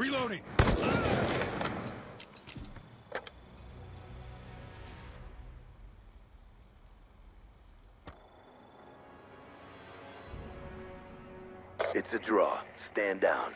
Reloading. It's a draw. Stand down.